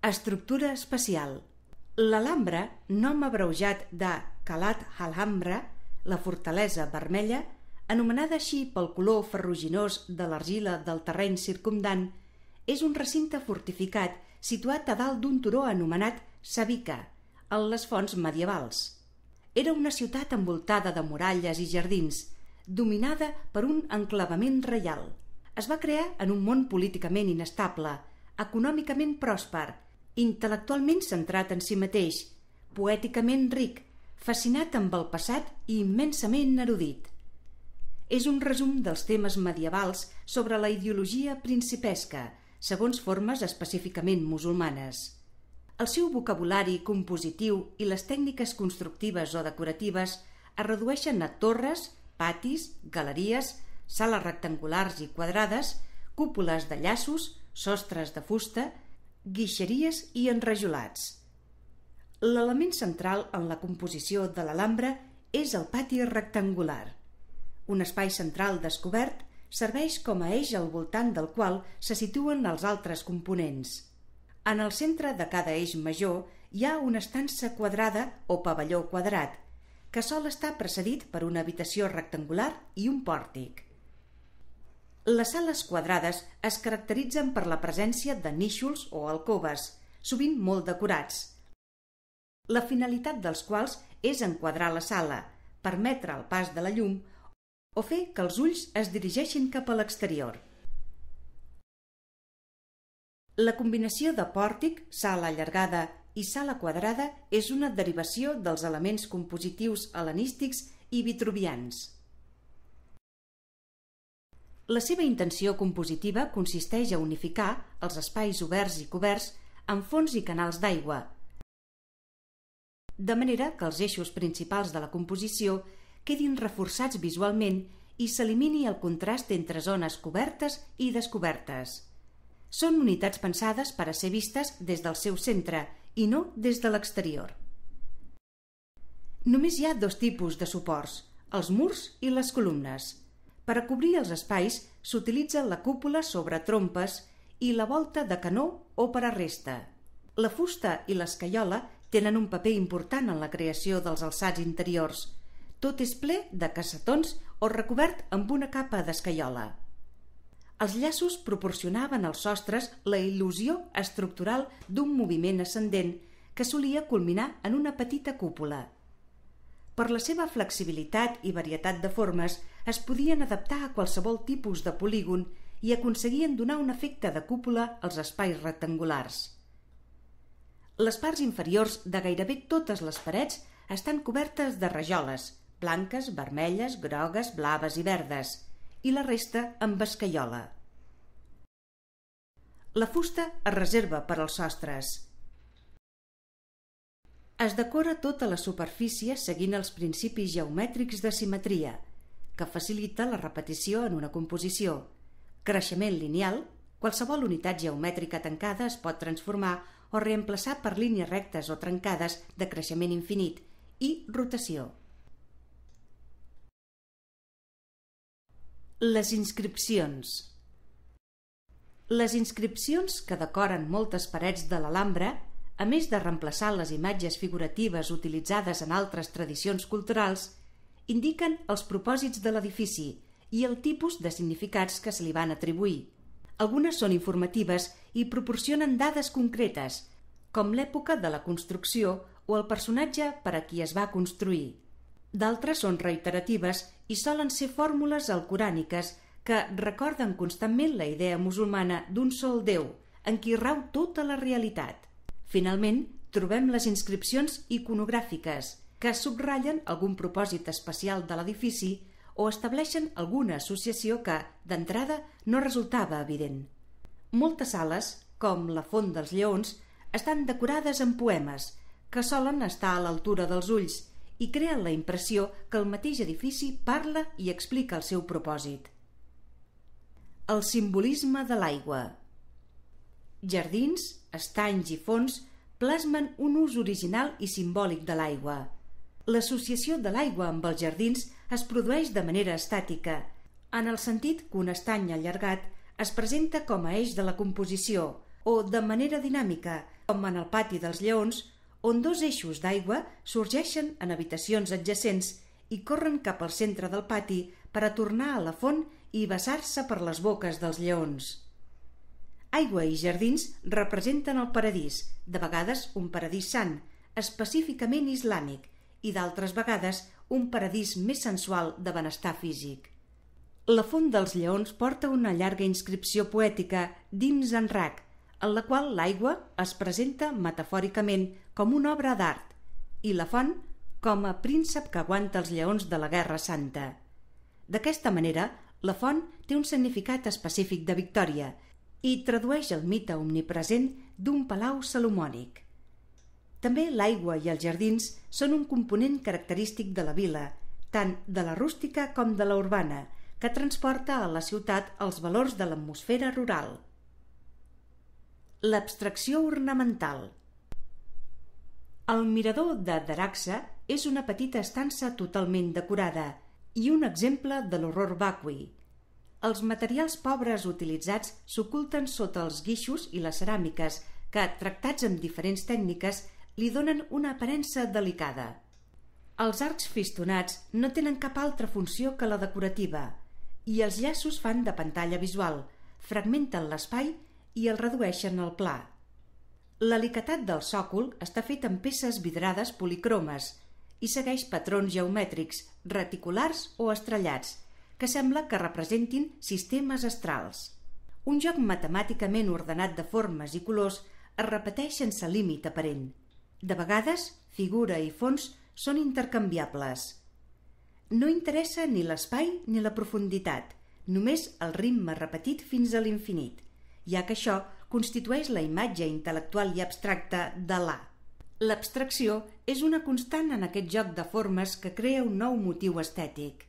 Estructura espacial. L'Alhambra, nom abreujat de Calat Alhambra, la fortalesa vermella, anomenada així pel color ferruginós de l'argila del terreny circumdant, és un recinte fortificat situat a dalt d'un turó anomenat Sabica, en les fonts medievals. Era una ciutat envoltada de muralles i jardins, dominada per un enclavament reial. Es va crear en un món políticament inestable, econòmicament pròsper, intel·lectualment centrat en si mateix, poèticament ric, fascinat amb el passat i immensament erudit. És un resum dels temes medievals sobre la ideologia principesca, segons formes específicament musulmanes. El seu vocabulari compositiu i les tècniques constructives o decoratives es redueixen a torres, patis, galeries, sales rectangulars i quadrades, cúpules de llaços, sostres de fusta, guixeries i enrajolats. L'element central en la composició de l'Alhambra és el pati rectangular. Un espai central descobert serveix com a eix al voltant del qual se situen els altres components. En el centre de cada eix major hi ha una estança quadrada o pavelló quadrat, que sol estar precedit per una habitació rectangular i un pòrtic. Les sales quadrades es caracteritzen per la presència de níxols o alcoves, sovint molt decorats, la finalitat dels quals és enquadrar la sala, permetre el pas de la llum o fer que els ulls es dirigeixin cap a l'exterior. La combinació de pòrtic, sala allargada i sala quadrada és una derivació dels elements compositius hel·lenístics i vitruvians. La seva intenció compositiva consisteix a unificar els espais oberts i coberts amb fons i canals d'aigua, de manera que els eixos principals de la composició quedin reforçats visualment i s'elimini el contrast entre zones cobertes i descobertes. Són unitats pensades per a ser vistes des del seu centre i no des de l'exterior. Només hi ha dos tipus de suports, els murs i les columnes. Per a cobrir els espais s'utilitza la cúpula sobre trompes i la volta de canó o per a resta. La fusta i l'escaiola tenen un paper important en la creació dels alçats interiors. Tot és ple de cassetons o recobert amb una capa d'escaiola. Els llaços proporcionaven als sostres la il·lusió estructural d'un moviment ascendent que solia culminar en una petita cúpula. Per la seva flexibilitat i varietat de formes es podien adaptar a qualsevol tipus de polígon i aconseguien donar un efecte de cúpula als espais rectangulars. Les parts inferiors de gairebé totes les parets estan cobertes de rajoles, blanques, vermelles, grogues, blaves i verdes, i la resta amb escaiola. La fusta es reserva per als sostres. Es decora tota la superfície seguint els principis geomètrics de simetria, que facilita la repetició en una composició. Creixement lineal, qualsevol unitat geomètrica tancada es pot transformar o reemplaçar per línies rectes o trencades de creixement infinit i rotació. Les inscripcions Les inscripcions que decoren moltes parets de l'Alhambra, a més de reemplaçar les imatges figuratives utilitzades en altres tradicions culturals, indiquen els propòsits de l'edifici i el tipus de significats que se li van atribuir – algunes són informatives i proporcionen dades concretes, com l'època de la construcció o el personatge per a qui es va construir. D'altres són reiteratives i solen ser fórmules alcoràniques que recorden constantment la idea musulmana d'un sol Déu, en qui rau tota la realitat. Finalment, trobem les inscripcions iconogràfiques, que subratllen algun propòsit especial de l'edifici o estableixen alguna associació que, d'entrada, no resultava evident. Moltes sales, com la Font dels Lleons, estan decorades amb poemes, que solen estar a l'altura dels ulls i creen la impressió que el mateix edifici parla i explica el seu propòsit. El simbolisme de l'aigua Jardins, estanys i fons plasmen un ús original i simbòlic de l'aigua. L'associació de l'aigua amb els jardins es produeix de manera estàtica, en el sentit que un estany allargat es presenta com a eix de la composició, o de manera dinàmica, com en el pati dels lleons, on dos eixos d'aigua sorgeixen en habitacions adjacents i corren cap al centre del pati per a tornar a la font i vessar-se per les boques dels lleons. Aigua i jardins representen el paradís, de vegades un paradís sant, específicament islàmic, i d'altres vegades un paradís més sensual de benestar físic. La Font dels Lleons porta una llarga inscripció poètica dins en rac, en la qual l'aigua es presenta metafòricament com una obra d'art i la font com a príncep que aguanta els lleons de la Guerra Santa. D'aquesta manera, la font té un significat específic de victòria i tradueix el mite omnipresent d'un palau salomònic. També l'aigua i els jardins són un component característic de la vila, tant de la rústica com de la urbana, que transporta a la ciutat els valors de l'atmosfera rural. L'abstracció ornamental El mirador de Daraxa és una petita estança totalment decorada i un exemple de l'horror vacui. Els materials pobres utilitzats s'oculten sota els guixos i les ceràmiques que, tractats amb diferents tècniques, li donen una aparença delicada. Els arcs fistonats no tenen cap altra funció que la decorativa i els llaços fan de pantalla visual, fragmenten l'espai i el redueixen al pla. L'alicatat del sòcol està fet amb peces vidrades policromes i segueix patrons geomètrics, reticulars o estrellats, que sembla que representin sistemes astrals. Un joc matemàticament ordenat de formes i colors es repeteix sense límit aparent. De vegades, figura i fons són intercanviables. No interessa ni l'espai ni la profunditat, només el ritme repetit fins a l'infinit, ja que això constitueix la imatge intel·lectual i abstracta de l'A. L'abstracció és una constant en aquest joc de formes que crea un nou motiu estètic.